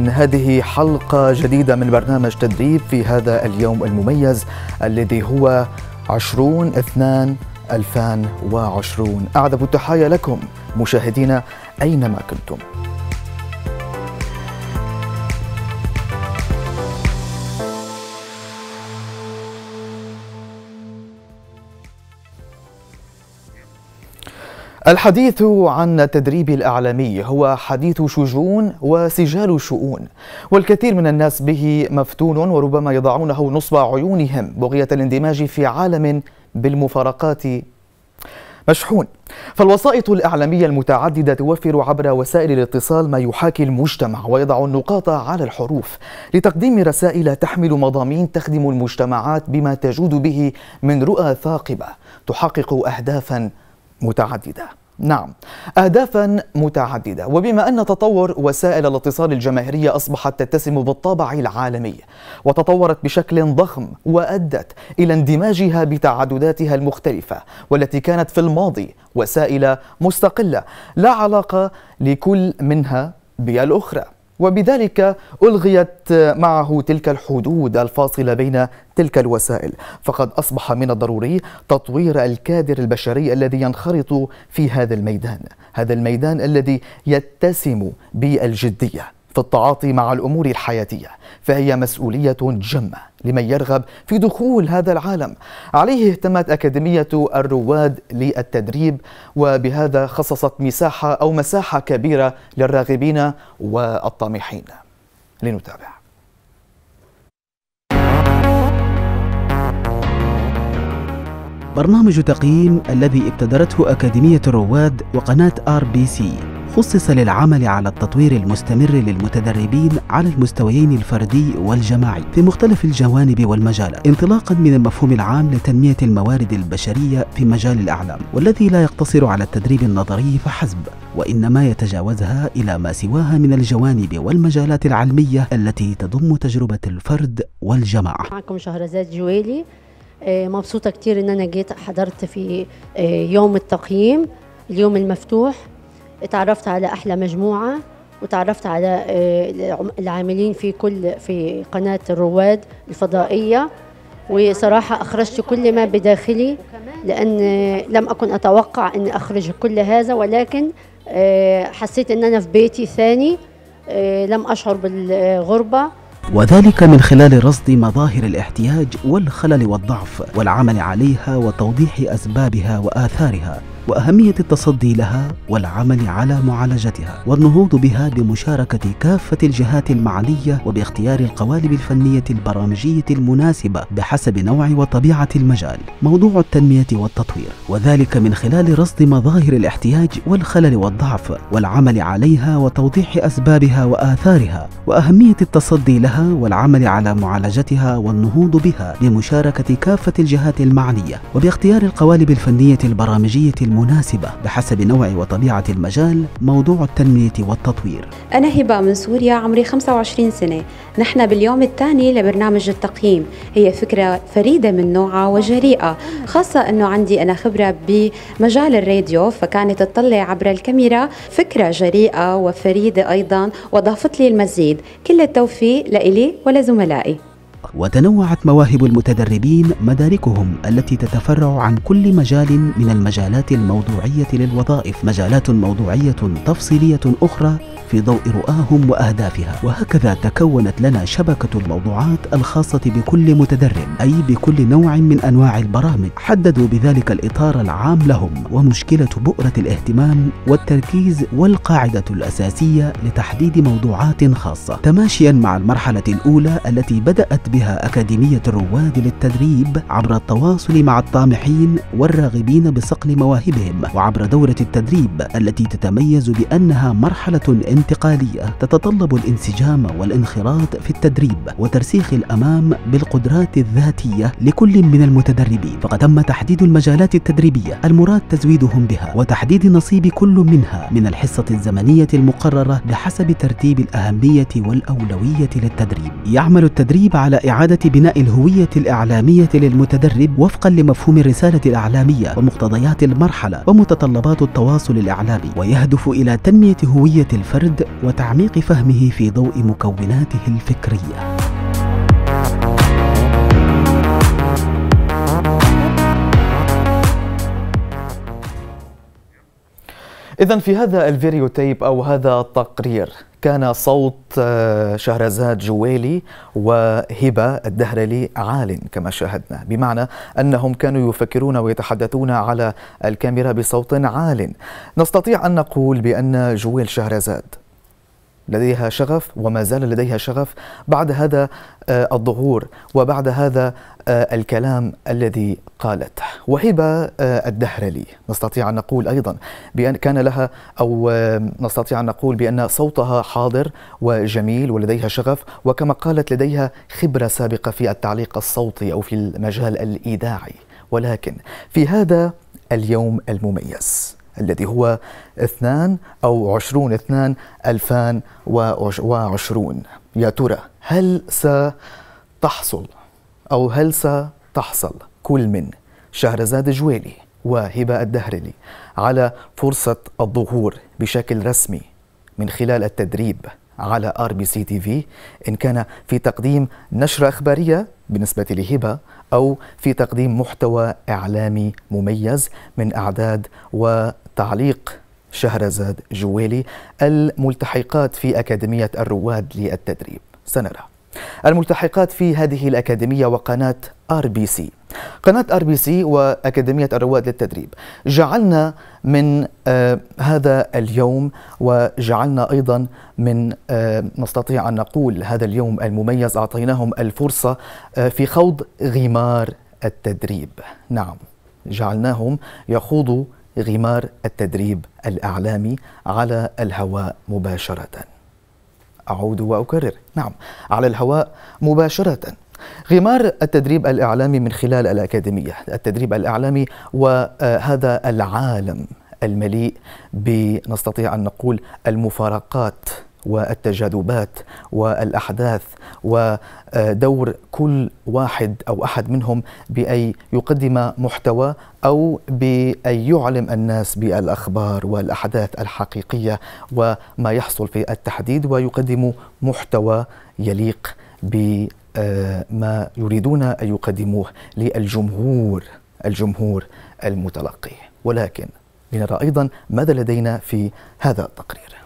هذه حلقة جديدة من برنامج تدريب في هذا اليوم المميز الذي هو 20 2 2020 أعذب التحايا لكم مشاهدينا أينما كنتم. الحديث عن التدريب الإعلامي هو حديث شجون وسجال شؤون والكثير من الناس به مفتون وربما يضعونه نصب عيونهم بغية الاندماج في عالم بالمفارقات. مشحون فالوسائط الإعلامية المتعددة توفر عبر وسائل الاتصال ما يحاكي المجتمع ويضع النقاط على الحروف لتقديم رسائل تحمل مضامين تخدم المجتمعات بما تجود به من رؤى ثاقبة تحقق أهدافا متعددة. نعم. اهدافا متعددة. وبما أن تطور وسائل الاتصال الجماهيرية أصبحت تتسم بالطابع العالمي وتطورت بشكل ضخم وأدت إلى اندماجها بتعدداتها المختلفة والتي كانت في الماضي وسائل مستقلة لا علاقة لكل منها بالأخرى. وبذلك ألغيت معه تلك الحدود الفاصلة بين تلك الوسائل. فقد أصبح من الضروري تطوير الكادر البشري الذي ينخرط في هذا الميدان. هذا الميدان الذي يتسم بالجدية. في التعاطي مع الأمور الحياتية فهي مسؤولية جمة لمن يرغب في دخول هذا العالم. عليه اهتمت أكاديمية الرواد للتدريب وبهذا خصصت مساحة أو مساحة كبيرة للراغبين والطامحين. لنتابع. برنامج تقييم الذي ابتدرته أكاديمية الرواد وقناة آر بي سي. خصص للعمل على التطوير المستمر للمتدربين على المستويين الفردي والجماعي في مختلف الجوانب والمجالات انطلاقا من المفهوم العام لتنمية الموارد البشرية في مجال الإعلام والذي لا يقتصر على التدريب النظري فحسب وإنما يتجاوزها إلى ما سواها من الجوانب والمجالات العلمية التي تضم تجربة الفرد والجماعة. معكم شهرزاد جويلي. مبسوطة كتير إن أنا جيت حضرت في يوم التقييم اليوم المفتوح. اتعرفت على أحلى مجموعة وتعرفت على العاملين في كل في قناة الرواد الفضائية. وصراحة أخرجت كل ما بداخلي لأن لم أكن أتوقع اني أخرج كل هذا ولكن حسيت ان أنا في بيتي ثاني لم أشعر بالغربة. وذلك من خلال رصد مظاهر الاحتياج والخلل والضعف والعمل عليها وتوضيح أسبابها وآثارها. وأهمية التصدي لها والعمل على معالجتها والنهوض بها بمشاركة كافة الجهات المعنية وباختيار القوالب الفنية البرامجية المناسبة بحسب نوع وطبيعة المجال موضوع التنمية والتطوير وذلك من خلال رصد مظاهر الاحتياج والخلل والضعف والعمل عليها وتوضيح أسبابها وآثارها وأهمية التصدي لها والعمل على معالجتها والنهوض بها بمشاركة كافة الجهات المعنية وباختيار القوالب الفنية البرامجية المناسبة بحسب نوع وطبيعة المجال موضوع التنمية والتطوير. أنا هبة من سوريا عمري 25 سنة. نحن باليوم الثاني لبرنامج التقييم. هي فكرة فريدة من نوعها وجريئة. خاصة أنه عندي أنا خبرة بمجال الراديو فكانت تطلع عبر الكاميرا فكرة جريئة وفريدة أيضا وضافت لي المزيد. كل التوفيق لإلي ولزملائي. وتنوعت مواهب المتدربين مداركهم التي تتفرع عن كل مجال من المجالات الموضوعية للوظائف مجالات موضوعية تفصيلية أخرى في ضوء رؤاهم وأهدافها. وهكذا تكونت لنا شبكة الموضوعات الخاصة بكل متدرب أي بكل نوع من أنواع البرامج. حددوا بذلك الإطار العام لهم ومشكلة بؤرة الاهتمام والتركيز والقاعدة الأساسية لتحديد موضوعات خاصة. تماشيا مع المرحلة الأولى التي بدأت بها أكاديمية الرواد للتدريب عبر التواصل مع الطامحين والراغبين بصقل مواهبهم وعبر دورة التدريب التي تتميز بأنها مرحلة انتقالية تتطلب الانسجام والانخراط في التدريب وترسيخ الأمام بالقدرات الذاتية لكل من المتدربين. فقد تم تحديد المجالات التدريبية المراد تزويدهم بها وتحديد نصيب كل منها من الحصة الزمنية المقررة بحسب ترتيب الأهمية والأولوية للتدريب. يعمل التدريب على إعادة بناء الهوية الإعلامية للمتدرب وفقا لمفهوم الرسالة الإعلامية ومقتضيات المرحلة ومتطلبات التواصل الإعلامي ويهدف إلى تنمية هوية الفرد وتعميق فهمه في ضوء مكوناته الفكرية. إذا في هذا الفيديو تيب أو هذا التقرير كان صوت آه، شهرزاد جويلي وهبة الدهرلي عال كما شاهدنا. بمعنى أنهم كانوا يفكرون ويتحدثون على الكاميرا بصوت عال. نستطيع أن نقول بأن جويل شهرزاد لديها شغف وما زال لديها شغف بعد هذا آه، الظهور وبعد هذا آه، الكلام الذي قالته. وهبة آه، الدهرلي نستطيع أن نقول أيضا بأن كان لها أو نستطيع أن نقول بأن صوتها حاضر وجميل ولديها شغف وكما قالت لديها خبرة سابقة في التعليق الصوتي أو في المجال الإيداعي. ولكن في هذا اليوم المميز الذي هو 2 أو 20 2 2020 يا ترى هل ستحصل أو هل ستحصل كل من شهرزاد جويلي وهبة الدهرلي على فرصة الظهور بشكل رسمي من خلال التدريب على ار بي سي تي في إن كان في تقديم نشرة إخبارية بالنسبة لهبة أو في تقديم محتوى إعلامي مميز من إعداد وتعليق شهرزاد جويلي الملتحقات في أكاديمية الرواد للتدريب. سنرى. الملتحقات في هذه الأكاديمية وقناة آر بي سي. قناة ار بي سي وأكاديمية الرواد للتدريب. جعلنا من آه هذا اليوم وجعلنا أيضا من آه نستطيع أن نقول هذا اليوم المميز أعطيناهم الفرصة آه في خوض غمار التدريب. نعم جعلناهم يخوضوا غمار التدريب الإعلامي على الهواء مباشرةً. أعود وأكرر. نعم على الهواء مباشرة. غمار التدريب الإعلامي من خلال الأكاديمية. التدريب الإعلامي وهذا العالم المليء بنستطيع أن نقول المفارقات والتجاذبات والأحداث ودور كل واحد أو أحد منهم بأن يقدم محتوى أو بأن يعلم الناس بالأخبار والأحداث الحقيقية وما يحصل في التحديد ويقدم محتوى يليق بما يريدون أن يقدموه للجمهور الجمهور المتلقي. ولكن لنرى أيضا ماذا لدينا في هذا التقرير.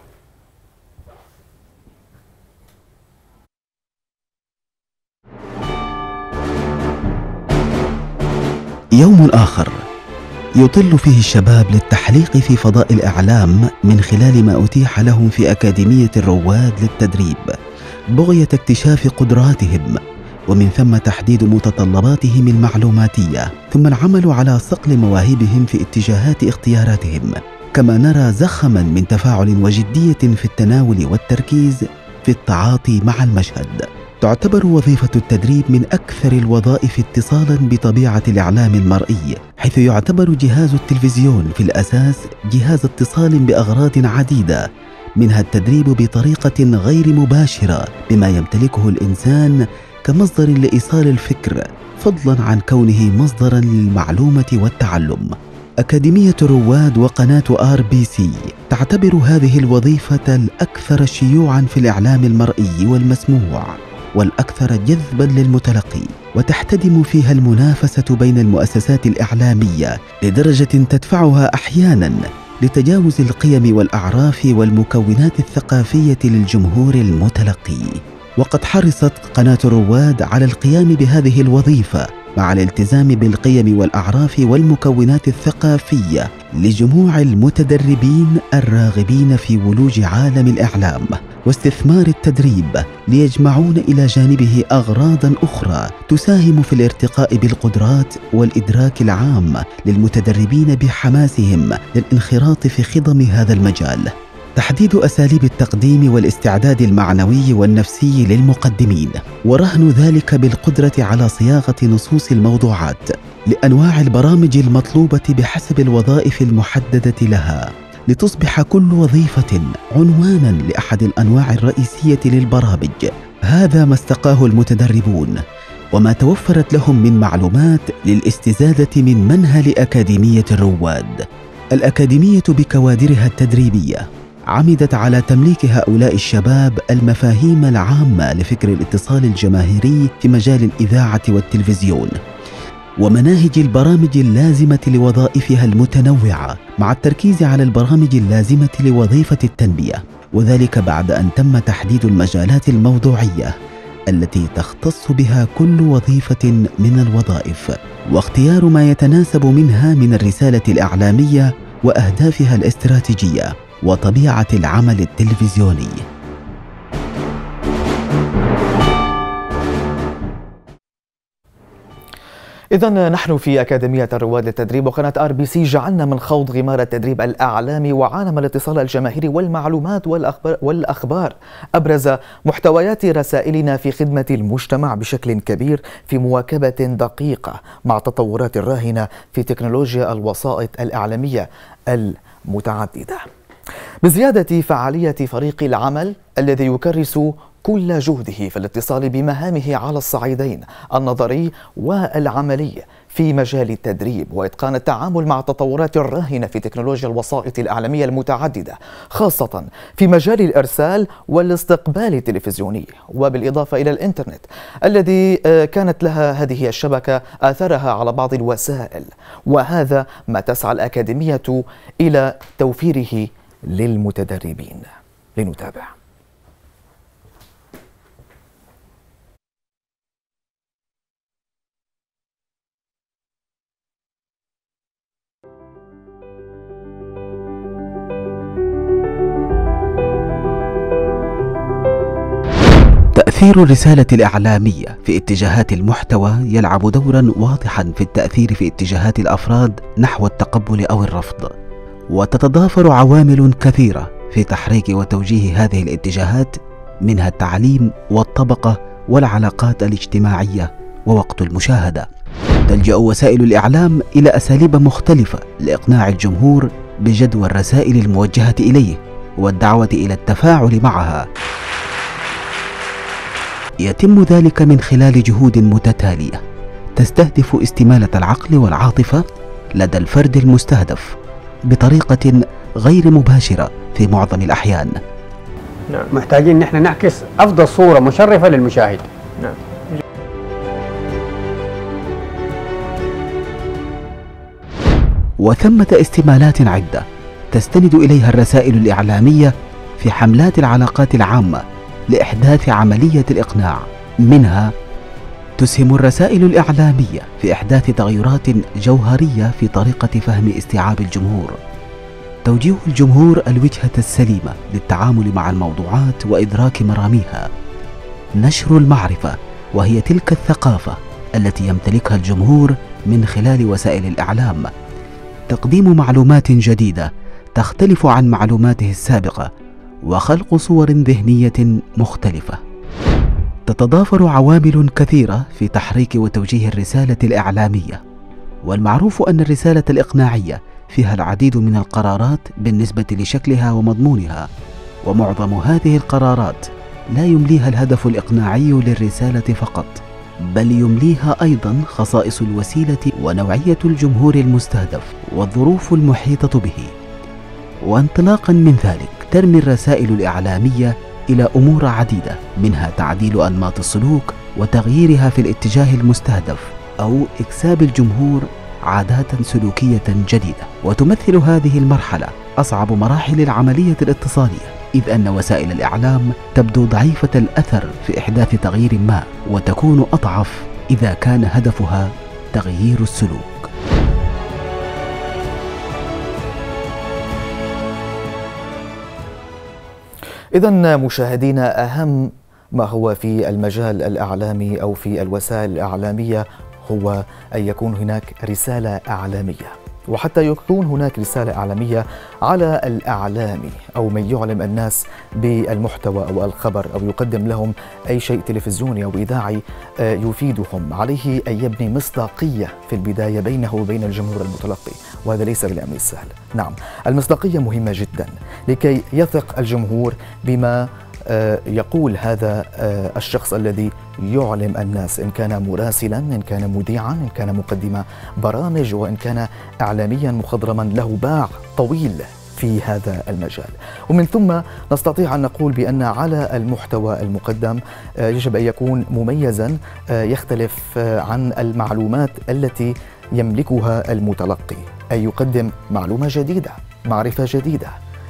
يوم آخر يطل فيه الشباب للتحليق في فضاء الإعلام من خلال ما أتيح لهم في أكاديمية الرواد للتدريب. بغية اكتشاف قدراتهم ومن ثم تحديد متطلباتهم المعلوماتية ثم العمل على صقل مواهبهم في اتجاهات اختياراتهم. كما نرى زخما من تفاعل وجدية في التناول والتركيز في التعاطي مع المشهد. تعتبر وظيفة التدريب من أكثر الوظائف اتصالا بطبيعة الإعلام المرئي، حيث يعتبر جهاز التلفزيون في الأساس جهاز اتصال بأغراض عديدة، منها التدريب بطريقة غير مباشرة بما يمتلكه الإنسان كمصدر لإيصال الفكر، فضلا عن كونه مصدرا للمعلومة والتعلم. أكاديمية رواد وقناة آر بي سي تعتبر هذه الوظيفة الأكثر شيوعا في الإعلام المرئي والمسموع والأكثر جذبا للمتلقي وتحتدم فيها المنافسة بين المؤسسات الإعلامية لدرجة تدفعها أحيانا لتجاوز القيم والأعراف والمكونات الثقافية للجمهور المتلقي. وقد حرصت قناة رواد على القيام بهذه الوظيفة. مع الالتزام بالقيم والأعراف والمكونات الثقافية لجموع المتدربين الراغبين في ولوج عالم الإعلام واستثمار التدريب ليجمعون إلى جانبه اغراضا أخرى تساهم في الارتقاء بالقدرات والإدراك العام للمتدربين بحماسهم للانخراط في خضم هذا المجال. تحديد أساليب التقديم والاستعداد المعنوي والنفسي للمقدمين. ورهن ذلك بالقدرة على صياغة نصوص الموضوعات لأنواع البرامج المطلوبة بحسب الوظائف المحددة لها. لتصبح كل وظيفة عنوانا لأحد الأنواع الرئيسية للبرامج. هذا ما استقاه المتدربون وما توفرت لهم من معلومات للاستزادة من منهل أكاديمية الرواد. الأكاديمية بكوادرها التدريبية عمدت على تمليك هؤلاء الشباب المفاهيم العامة لفكر الاتصال الجماهيري في مجال الإذاعة والتلفزيون ومناهج البرامج اللازمة لوظائفها المتنوعة مع التركيز على البرامج اللازمة لوظيفة التنمية. وذلك بعد أن تم تحديد المجالات الموضوعية التي تختص بها كل وظيفة من الوظائف واختيار ما يتناسب منها من الرسالة الإعلامية وأهدافها الاستراتيجية. وطبيعة العمل التلفزيوني. إذا نحن في أكاديمية الرواد للتدريب وقناة آر بي سي. جعلنا من خوض غمار التدريب الأعلامي وعالم الاتصال الجماهيري والمعلومات والأخبار, والأخبار أبرز محتويات رسائلنا في خدمة المجتمع بشكل كبير في مواكبة دقيقة مع التطورات الراهنة في تكنولوجيا الوسائط الإعلامية المتعددة. بزيادة فعالية فريق العمل الذي يكرس كل جهده في الاتصال بمهامه على الصعيدين النظري والعملي في مجال التدريب وإتقان التعامل مع التطورات الراهنه في تكنولوجيا الوسائط الإعلامية المتعددة خاصة في مجال الإرسال والاستقبال التلفزيوني. وبالإضافة إلى الإنترنت الذي آه، كانت لها هذه الشبكة اثرها على بعض الوسائل. وهذا ما تسعى الأكاديمية إلى توفيره للمتدربين. لنتابع. تأثير الرسالة الإعلامية في اتجاهات المحتوى يلعب دورا واضحا في التأثير في اتجاهات الأفراد نحو التقبل أو الرفض. وتتضافر عوامل كثيرة في تحريك وتوجيه هذه الاتجاهات منها التعليم والطبقة والعلاقات الاجتماعية ووقت المشاهدة. تلجأ وسائل الإعلام إلى أساليب مختلفة لإقناع الجمهور بجدوى الرسائل الموجهة إليه والدعوة إلى التفاعل معها. يتم ذلك من خلال جهود متتالية تستهدف استمالة العقل والعاطفة لدى الفرد المستهدف. بطريقة غير مباشرة في معظم الأحيان نعم. محتاجين نحن نعكس أفضل صورة مشرفة للمشاهد نعم. وثمة استمالات عدة تستند إليها الرسائل الإعلامية في حملات العلاقات العامة لإحداث عملية الإقناع منها تسهم الرسائل الإعلامية في إحداث تغيرات جوهرية في طريقة فهم استيعاب الجمهور. توجيه الجمهور الوجهة السليمة للتعامل مع الموضوعات وإدراك مراميها. نشر المعرفة وهي تلك الثقافة التي يمتلكها الجمهور من خلال وسائل الإعلام. تقديم معلومات جديدة تختلف عن معلوماته السابقة وخلق صور ذهنية مختلفة. تتضافر عوامل كثيرة في تحريك وتوجيه الرسالة الإعلامية. والمعروف أن الرسالة الإقناعية فيها العديد من القرارات بالنسبة لشكلها ومضمونها ومعظم هذه القرارات لا يمليها الهدف الإقناعي للرسالة فقط بل يمليها أيضا خصائص الوسيلة ونوعية الجمهور المستهدف والظروف المحيطة به. وانطلاقا من ذلك ترمي الرسائل الإعلامية إلى أمور عديدة منها تعديل أنماط السلوك وتغييرها في الاتجاه المستهدف أو إكساب الجمهور عادات سلوكية جديدة. وتمثل هذه المرحلة أصعب مراحل العملية الاتصالية إذ أن وسائل الإعلام تبدو ضعيفة الأثر في إحداث تغيير ما وتكون أضعف إذا كان هدفها تغيير السلوك. إذا مشاهدينا أهم ما هو في المجال الإعلامي أو في الوسائل الإعلامية هو أن يكون هناك رسالة إعلامية. وحتى يكون هناك رسالة إعلامية على الأعلامي أو من يعلم الناس بالمحتوى أو الخبر أو يقدم لهم أي شيء تلفزيوني أو إذاعي آه، يفيدهم. عليه أن يبني مصداقية في البداية بينه وبين الجمهور المتلقي وهذا ليس بالأمر السهل. نعم المصداقية مهمة جدا لكي يثق الجمهور بما يقول هذا آه، الشخص الذي يعلم الناس إن كان مراسلا إن كان مذيعا إن كان مقدم برامج وإن كان اعلاميا مخضرما له باع طويل في هذا المجال. ومن ثم نستطيع أن نقول بأن على المحتوى المقدم آه، يجب أن يكون مميزا يختلف عن المعلومات التي يملكها المتلقي. أي يقدم معلومة جديدة معرفة جديدة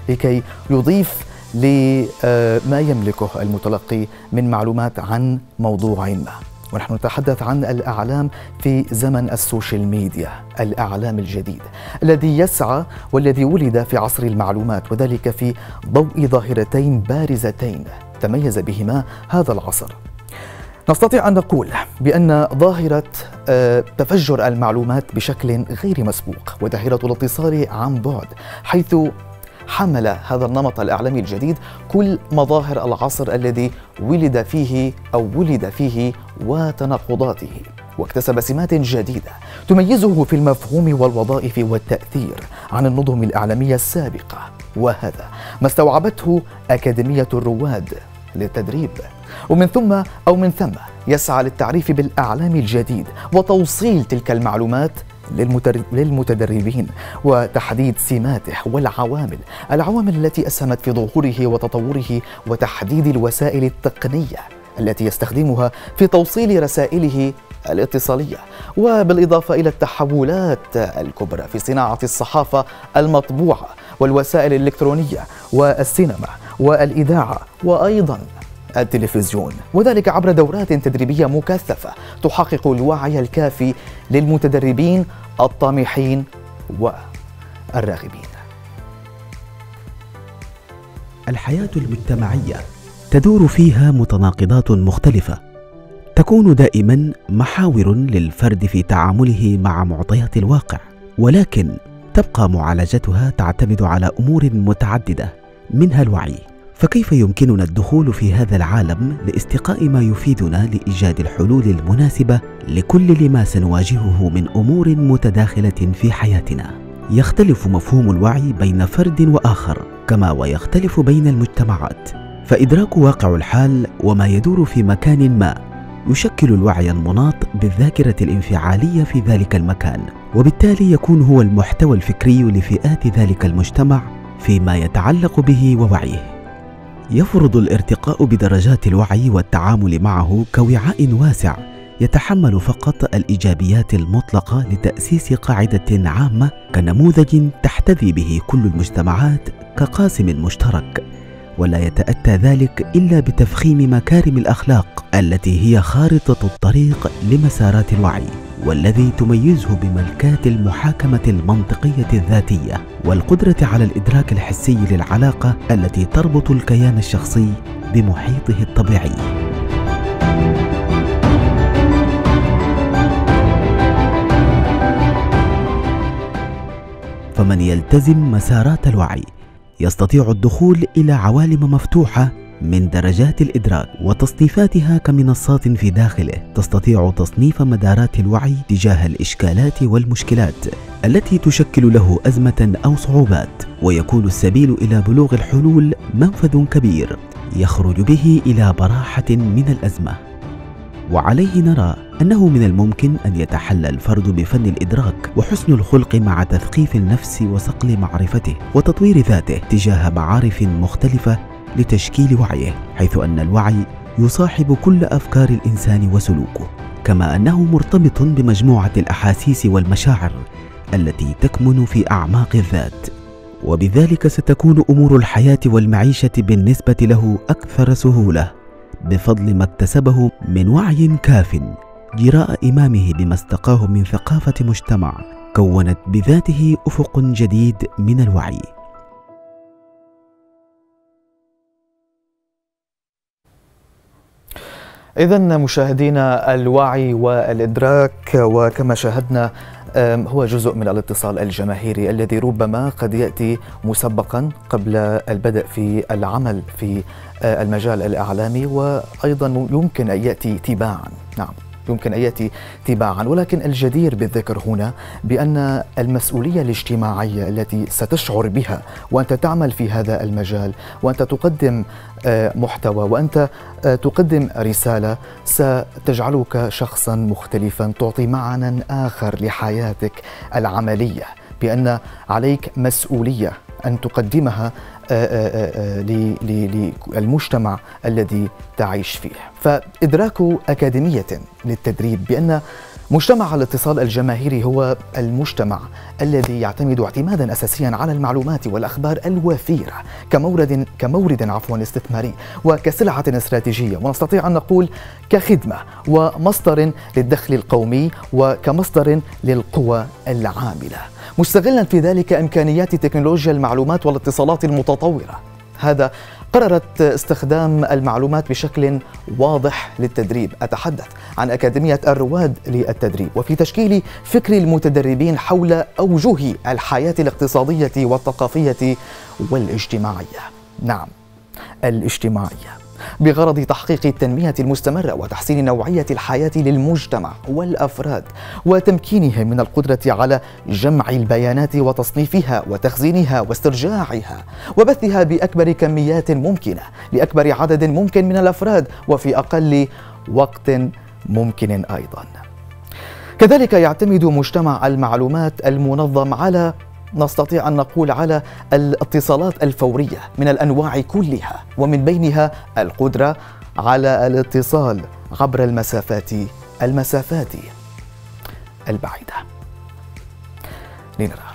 لكي يضيف لما يملكه المتلقي من معلومات عن موضوع ما ونحن نتحدث عن الأعلام في زمن ال social media، الأعلام الجديد الذي يسعى والذي ولد في عصر المعلومات وذلك في ضوء ظاهرتين بارزتين تميز بهما هذا العصر. نستطيع أن نقول بأن ظاهرة آه، تفجر المعلومات بشكل غير مسبوق وظاهره الاتصال عن بعد حيث حمل هذا النمط الإعلامي الجديد كل مظاهر العصر الذي ولد فيه أو ولد فيه وتناقضاته. واكتسب سمات جديدة تميزه في المفهوم والوظائف والتأثير عن النظم الإعلامية السابقة. وهذا ما استوعبته أكاديمية الرواد للتدريب. ومن ثم أو من ثم يسعى للتعريف بالأعلام الجديد وتوصيل تلك المعلومات للمتدربين وتحديد سماته والعوامل العوامل التي أسهمت في ظهوره وتطوره وتحديد الوسائل التقنية التي يستخدمها في توصيل رسائله الاتصالية وبالإضافة إلى التحولات الكبرى في صناعة الصحافة المطبوعة والوسائل الإلكترونية والسينما والإذاعة وأيضا التلفزيون. وذلك عبر دورات تدريبية مكثفة تحقق الوعي الكافي للمتدربين الطامحين والراغبين. الحياة المجتمعية تدور فيها متناقضات مختلفة. تكون دائما محاور للفرد في تعامله مع معطيات الواقع ولكن تبقى معالجتها تعتمد على أمور متعددة منها الوعي. فكيف يمكننا الدخول في هذا العالم لاستقاء ما يفيدنا لإيجاد الحلول المناسبة لكل ما سنواجهه من أمور متداخلة في حياتنا؟ يختلف مفهوم الوعي بين فرد وآخر كما ويختلف بين المجتمعات. فإدراك واقع الحال وما يدور في مكان ما يشكل الوعي المناط بالذاكرة الانفعالية في ذلك المكان وبالتالي يكون هو المحتوى الفكري لفئات ذلك المجتمع فيما يتعلق به ووعيه. يفرض الارتقاء بدرجات الوعي والتعامل معه كوعاء واسع يتحمل فقط الإيجابيات المطلقة لتأسيس قاعدة عامة كنموذج تحتذي به كل المجتمعات كقاسم مشترك. ولا يتأتى ذلك إلا بتفخيم مكارم الأخلاق التي هي خارطة الطريق لمسارات الوعي والذي تميزه بملكات المحاكمة المنطقية الذاتية والقدرة على الإدراك الحسي للعلاقة التي تربط الكيان الشخصي بمحيطه الطبيعي. فمن يلتزم مسارات الوعي يستطيع الدخول إلى عوالم مفتوحة من درجات الإدراك وتصنيفاتها كمنصات في داخله. تستطيع تصنيف مدارات الوعي تجاه الإشكالات والمشكلات التي تشكل له أزمة أو صعوبات ويكون السبيل إلى بلوغ الحلول منفذ كبير. يخرج به إلى براحة من الأزمة. وعليه نرى أنه من الممكن أن يتحلى الفرد بفن الإدراك وحسن الخلق مع تثقيف النفس وصقل معرفته وتطوير ذاته تجاه معارف مختلفة لتشكيل وعيه حيث أن الوعي يصاحب كل أفكار الإنسان وسلوكه كما أنه مرتبط بمجموعة الأحاسيس والمشاعر التي تكمن في أعماق الذات. وبذلك ستكون أمور الحياة والمعيشة بالنسبة له أكثر سهولة. بفضل ما اكتسبه من وعي كاف. جراء إمامه بما استقاه من ثقافة مجتمع كونت بذاته أفق جديد من الوعي. إذا مشاهدينا الوعي والإدراك وكما شاهدنا هو جزء من الاتصال الجماهيري الذي ربما قد يأتي مسبقا قبل البدء في العمل في المجال الإعلامي وأيضا يمكن أن يأتي تباعا. نعم يمكن أن يأتي تباعا. ولكن الجدير بالذكر هنا بأن المسؤولية الاجتماعية التي ستشعر بها وأنت تعمل في هذا المجال وأنت تقدم آه، محتوى وأنت آه، تقدم رسالة ستجعلك شخصا مختلفا تعطي معنى آخر لحياتك العملية. بأن عليك مسؤولية أن تقدمها للمجتمع الذي تعيش فيه. فإدراك أكاديمية للتدريب بأن مجتمع الاتصال الجماهيري هو المجتمع الذي يعتمد اعتمادا أساسيا على المعلومات والأخبار الوفيرة كمورد كمورد عفوا استثماري وكسلعة استراتيجية. ونستطيع أن نقول كخدمة ومصدر للدخل القومي وكمصدر للقوى العاملة. مستغلا في ذلك إمكانيات تكنولوجيا المعلومات والاتصالات المتطورة. هذا قررت استخدام المعلومات بشكل واضح للتدريب. أتحدث عن أكاديمية الرواد للتدريب وفي تشكيل فكر المتدربين حول أوجه الحياة الاقتصادية والثقافية والاجتماعية. نعم الاجتماعية. بغرض تحقيق التنمية المستمرة وتحسين نوعية الحياة للمجتمع والأفراد وتمكينهم من القدرة على جمع البيانات وتصنيفها وتخزينها واسترجاعها وبثها بأكبر كميات ممكنة لأكبر عدد ممكن من الأفراد وفي أقل وقت ممكن أيضا. كذلك يعتمد مجتمع المعلومات المنظم على نستطيع أن نقول على الاتصالات الفورية من الأنواع كلها ومن بينها القدرة على الاتصال عبر المسافات المسافات البعيدة. لنرى.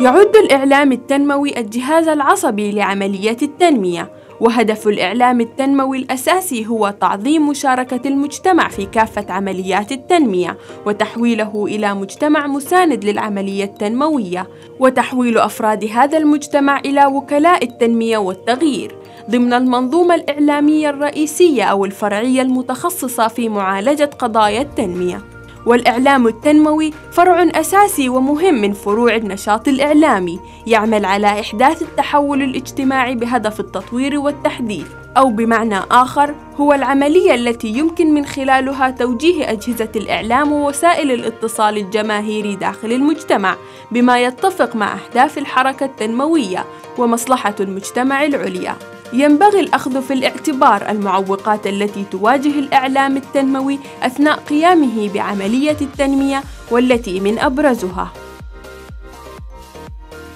يعد الإعلام التنموي الجهاز العصبي لعملية التنمية. وهدف الإعلام التنموي الأساسي هو تعظيم مشاركة المجتمع في كافة عمليات التنمية وتحويله إلى مجتمع مساند للعملية التنموية وتحويل أفراد هذا المجتمع إلى وكلاء التنمية والتغيير. ضمن المنظومة الإعلامية الرئيسية أو الفرعية المتخصصة في معالجة قضايا التنمية. والإعلام التنموي فرع أساسي ومهم من فروع النشاط الإعلامي يعمل على إحداث التحول الاجتماعي بهدف التطوير والتحديث أو بمعنى آخر هو العملية التي يمكن من خلالها توجيه أجهزة الإعلام ووسائل الاتصال الجماهيري داخل المجتمع بما يتفق مع أهداف الحركة التنموية ومصلحة المجتمع العليا. ينبغي الأخذ في الاعتبار المعوقات التي تواجه الإعلام التنموي أثناء قيامه بعملية التنمية والتي من أبرزها.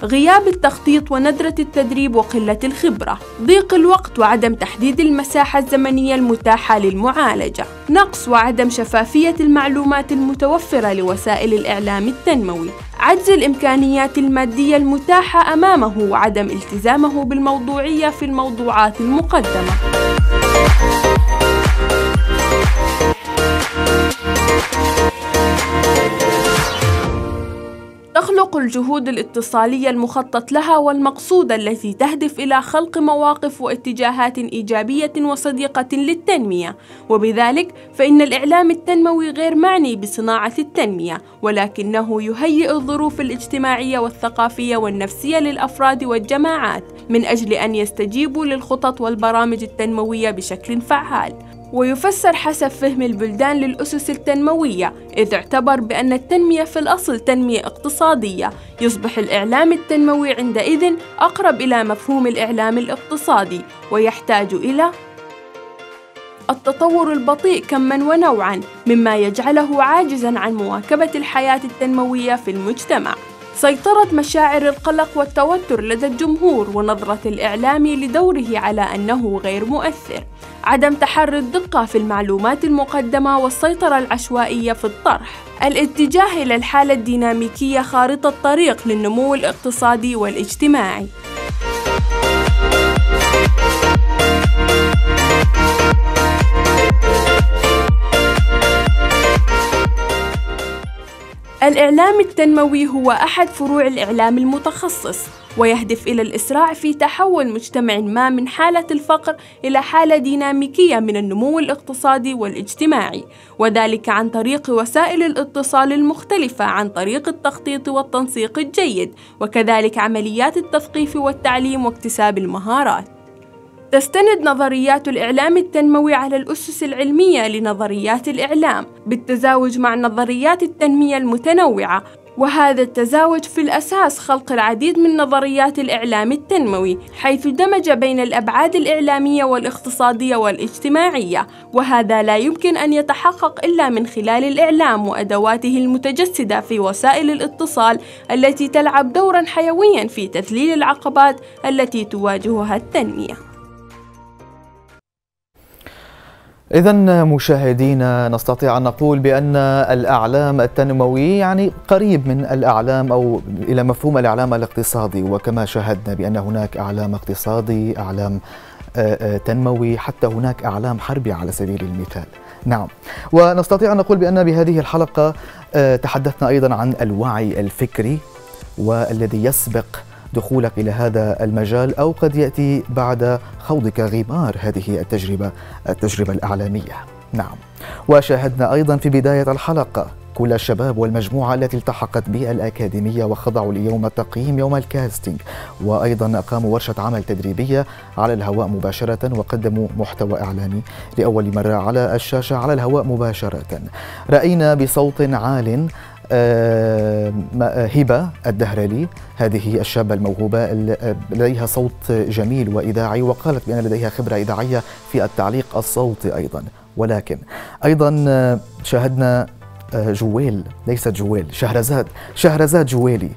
غياب التخطيط وندرة التدريب وقلة الخبرة، ضيق الوقت وعدم تحديد المساحة الزمنية المتاحة للمعالجة، نقص وعدم شفافية المعلومات المتوفرة لوسائل الإعلام التنموي، عجز الإمكانيات المادية المتاحة أمامه وعدم التزامه بالموضوعية في الموضوعات المقدمة. تخلق الجهود الاتصالية المخطط لها والمقصودة التي تهدف إلى خلق مواقف واتجاهات إيجابية وصديقة للتنمية، وبذلك فإن الإعلام التنموي غير معني بصناعة التنمية، ولكنه يهيئ الظروف الاجتماعية والثقافية والنفسية للأفراد والجماعات من أجل أن يستجيبوا للخطط والبرامج التنموية بشكل فعال. ويفسر حسب فهم البلدان للأسس التنموية إذ اعتبر بأن التنمية في الأصل تنمية اقتصادية. يصبح الإعلام التنموي عندئذ أقرب إلى مفهوم الإعلام الاقتصادي ويحتاج إلى التطور البطيء كما ونوعا مما يجعله عاجزا عن مواكبة الحياة التنموية في المجتمع. سيطرة مشاعر القلق والتوتر لدى الجمهور ونظرة الإعلام لدوره على أنه غير مؤثر. عدم تحري الدقة في المعلومات المقدمة والسيطرة العشوائية في الطرح. الاتجاه إلى الحالة الديناميكية خارطة طريق للنمو الاقتصادي والاجتماعي. الإعلام التنموي هو أحد فروع الإعلام المتخصص ويهدف إلى الإسراع في تحول مجتمع ما من حالة الفقر إلى حالة ديناميكية من النمو الاقتصادي والاجتماعي وذلك عن طريق وسائل الاتصال المختلفة عن طريق التخطيط والتنسيق الجيد وكذلك عمليات التثقيف والتعليم واكتساب المهارات. تستند نظريات الإعلام التنموي على الأسس العلمية لنظريات الإعلام بالتزاوج مع نظريات التنمية المتنوعة وهذا التزاوج في الأساس خلق العديد من نظريات الإعلام التنموي حيث دمج بين الأبعاد الإعلامية والاقتصادية والاجتماعية وهذا لا يمكن أن يتحقق إلا من خلال الإعلام وأدواته المتجسدة في وسائل الاتصال التي تلعب دورا حيويا في تذليل العقبات التي تواجهها التنمية. إذا مشاهدينا نستطيع أن نقول بأن الأعلام التنموي يعني قريب من الأعلام أو إلى مفهوم الإعلام الاقتصادي. وكما شاهدنا بأن هناك أعلام اقتصادي أعلام آه، آه، تنموي حتى هناك أعلام حربي على سبيل المثال. نعم. ونستطيع أن نقول بأن بهذه الحلقة آه، تحدثنا أيضا عن الوعي الفكري والذي يسبق دخولك إلى هذا المجال أو قد يأتي بعد خوضك غمار هذه التجربة التجربة الإعلامية. نعم. وشاهدنا أيضا في بداية الحلقة كل الشباب والمجموعة التي التحقت بالأكاديمية وخضعوا ليوم التقييم يوم الكاستنج وأيضا أقاموا ورشة عمل تدريبية على الهواء مباشرة وقدموا محتوى إعلامي لأول مرة على الشاشة على الهواء مباشرة رأينا بصوت عال هبة الدهرلي هذه الشابة الموهوبة لديها صوت جميل وإذاعي وقالت بأن لديها خبرة إذاعية في التعليق الصوتي أيضا. ولكن أيضا آه، شاهدنا آه، جويل ليست جويل شهرزاد شهرزاد جويلي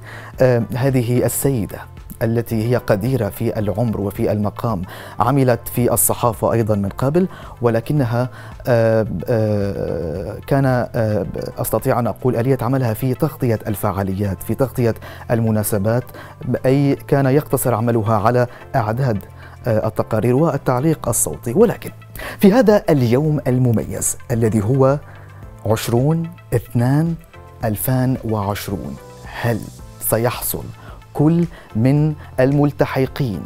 هذه السيدة. التي هي قديرة في العمر وفي المقام عملت في الصحافة أيضا من قبل ولكنها آه، آه، كان آه، أستطيع أن أقول آلية عملها في تغطية الفعاليات في تغطية المناسبات أي كان يقتصر عملها على إعداد التقارير والتعليق الصوتي. ولكن في هذا اليوم المميز الذي هو عشرون اثنان 2020 هل سيحصل كل من الملتحقين.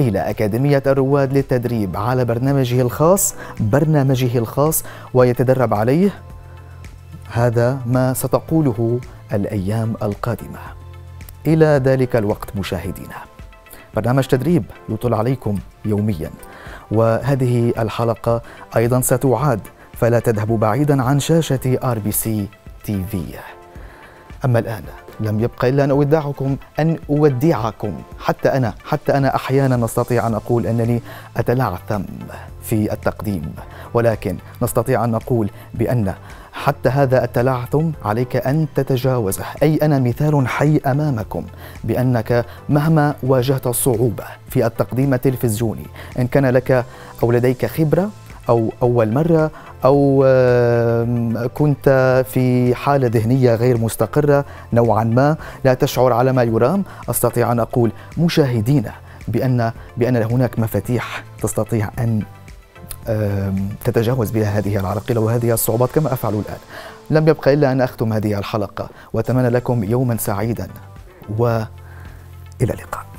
إلى أكاديمية الرواد للتدريب على برنامجه الخاص برنامجه الخاص ويتدرب عليه. هذا ما ستقوله الأيام القادمة. إلى ذلك الوقت مشاهدينا. برنامج تدريب يطل عليكم يوميا. وهذه الحلقة أيضا ستعاد. فلا تذهبوا بعيدا عن شاشة آر بي سي تي في. أما الآن لم يبقى إلا أن أودعكم أن أودعكم. حتى أنا حتى أنا أحيانا أستطيع أن أقول أنني أتلعثم في التقديم. ولكن نستطيع أن نقول بأن حتى هذا التلعثم عليك أن تتجاوزه. أي أنا مثال حي أمامكم بأنك مهما واجهت الصعوبة في التقديم التلفزيوني إن كان لك أو لديك خبرة أو أول مرة أو كنت في حالة ذهنية غير مستقرة نوعا ما. لا تشعر على ما يرام. أستطيع أن أقول مشاهدينا بأن بأن هناك مفاتيح تستطيع أن تتجاوز بها هذه العراقيل وهذه الصعوبات كما أفعل الآن. لم يبقى إلا أن أختم هذه الحلقة. وأتمنى لكم يوما سعيدا. وإلى اللقاء.